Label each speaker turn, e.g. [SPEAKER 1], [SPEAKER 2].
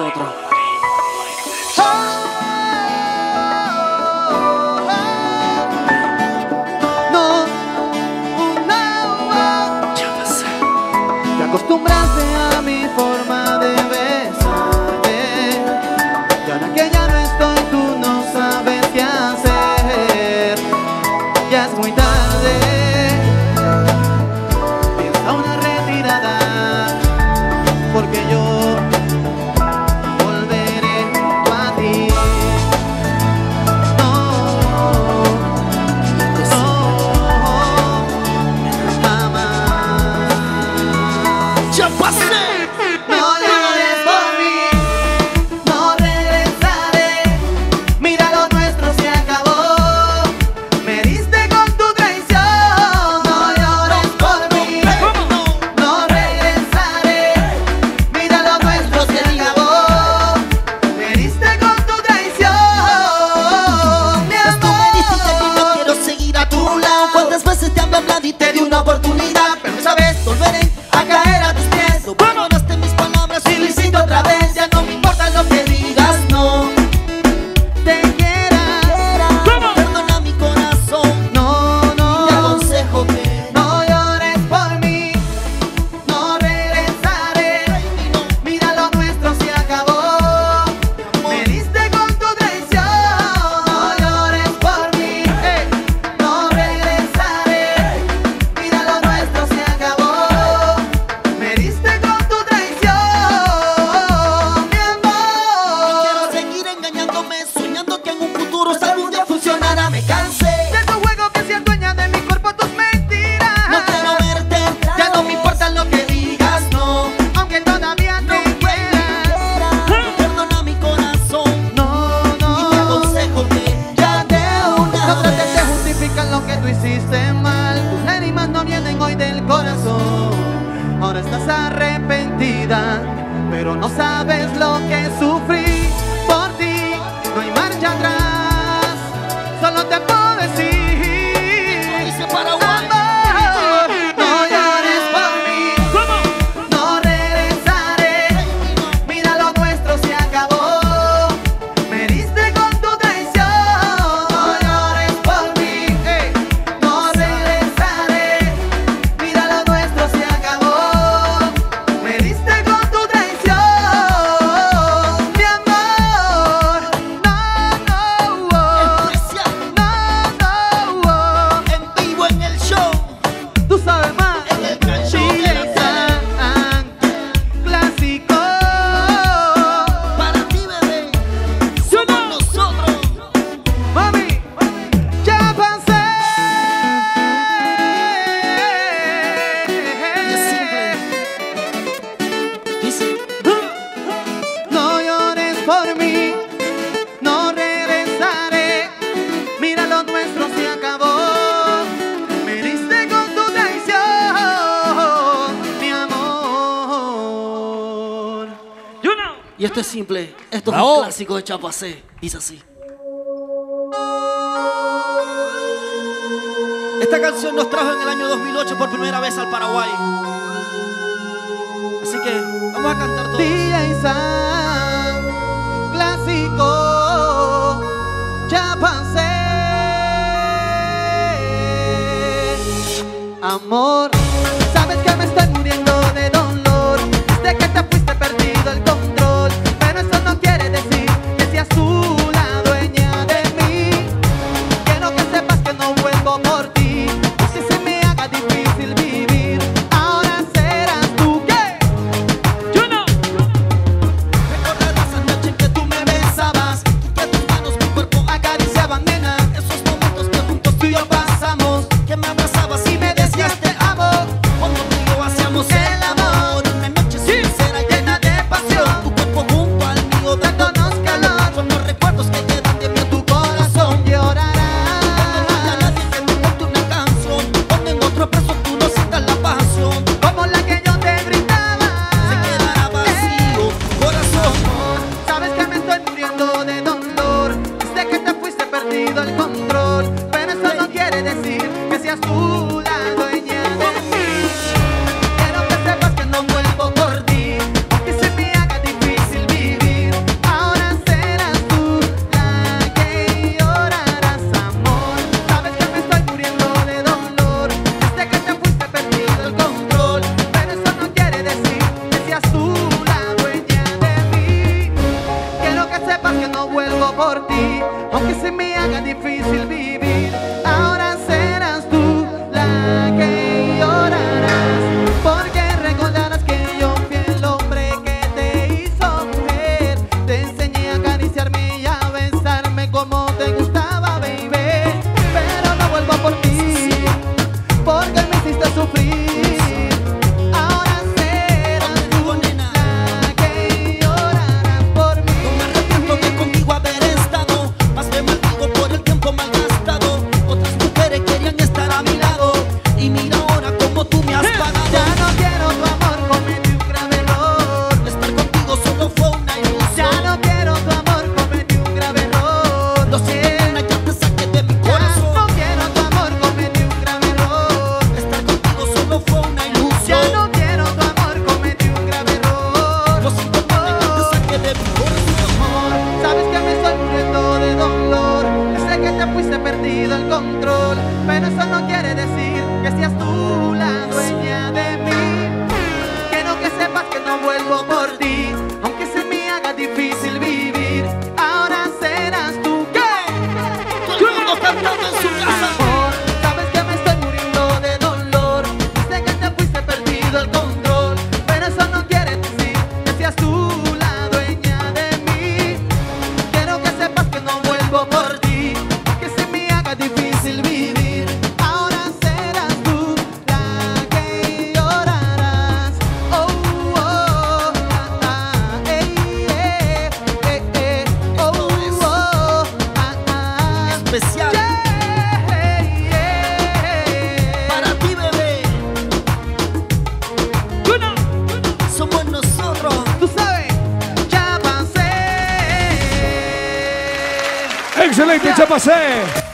[SPEAKER 1] nosotros. No, no, no,
[SPEAKER 2] Te
[SPEAKER 1] acostumbras estás arrepentida, pero no sabes lo que sufres.
[SPEAKER 2] Y esto es simple. Esto
[SPEAKER 3] Bravo.
[SPEAKER 2] es un clásico de Chapacé. Dice así. Esta canción nos trajo en el año 2008 por primera vez al Paraguay. Así que vamos a cantar todos.
[SPEAKER 1] Día y Sam, clásico Chapacé. Amor. perdido el control, pero eso no quiere decir que seas tú la dueña. vuelvo por ti, aunque se me haga difícil vivir. Ahora
[SPEAKER 3] Excelente, Chapassé.